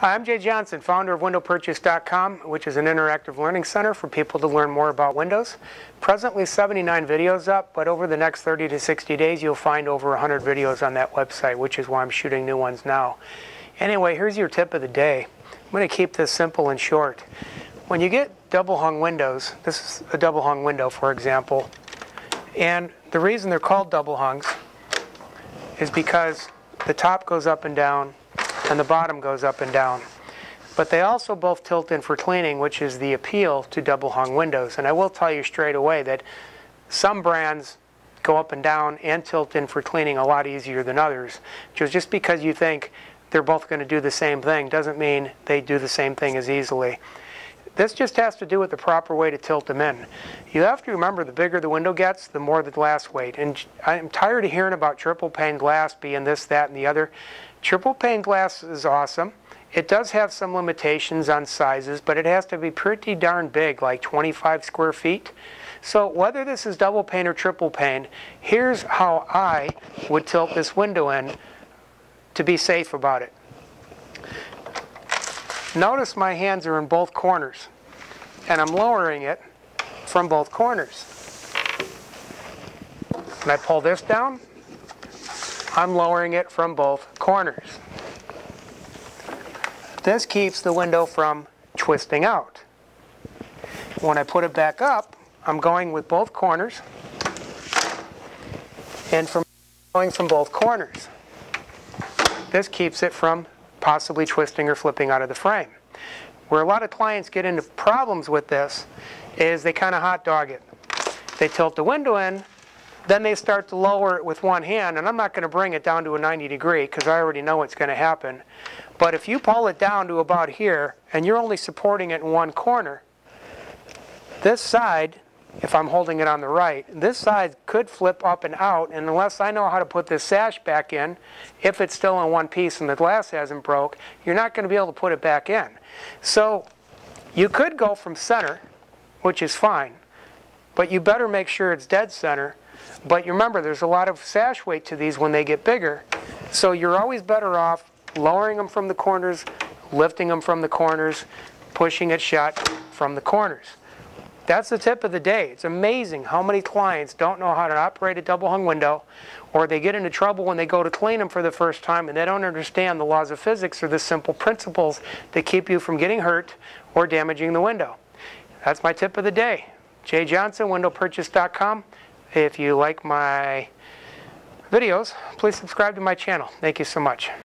Hi, I'm Jay Johnson, founder of WindowPurchase.com, which is an interactive learning center for people to learn more about Windows. Presently 79 videos up, but over the next 30 to 60 days you'll find over 100 videos on that website, which is why I'm shooting new ones now. Anyway, here's your tip of the day. I'm going to keep this simple and short. When you get double hung windows, this is a double hung window for example, and the reason they're called double hungs is because the top goes up and down and the bottom goes up and down. But they also both tilt in for cleaning, which is the appeal to double hung windows. And I will tell you straight away that some brands go up and down and tilt in for cleaning a lot easier than others. Just because you think they're both going to do the same thing doesn't mean they do the same thing as easily. This just has to do with the proper way to tilt them in. You have to remember the bigger the window gets, the more the glass weight. And I'm tired of hearing about triple pane glass being this, that, and the other. Triple pane glass is awesome. It does have some limitations on sizes, but it has to be pretty darn big, like 25 square feet. So whether this is double pane or triple pane, here's how I would tilt this window in to be safe about it. Notice my hands are in both corners, and I'm lowering it from both corners. When I pull this down, I'm lowering it from both corners. This keeps the window from twisting out. When I put it back up, I'm going with both corners and from going from both corners. This keeps it from possibly twisting or flipping out of the frame. Where a lot of clients get into problems with this is they kind of hot dog it. They tilt the window in, then they start to lower it with one hand, and I'm not going to bring it down to a 90 degree because I already know what's going to happen. But if you pull it down to about here, and you're only supporting it in one corner, this side, if I'm holding it on the right, this side could flip up and out, and unless I know how to put this sash back in, if it's still in one piece and the glass hasn't broke, you're not going to be able to put it back in. So you could go from center, which is fine, but you better make sure it's dead center but you remember, there's a lot of sash weight to these when they get bigger. So you're always better off lowering them from the corners, lifting them from the corners, pushing it shut from the corners. That's the tip of the day. It's amazing how many clients don't know how to operate a double hung window or they get into trouble when they go to clean them for the first time and they don't understand the laws of physics or the simple principles that keep you from getting hurt or damaging the window. That's my tip of the day. Jay Johnson, windowpurchase.com. If you like my videos, please subscribe to my channel. Thank you so much.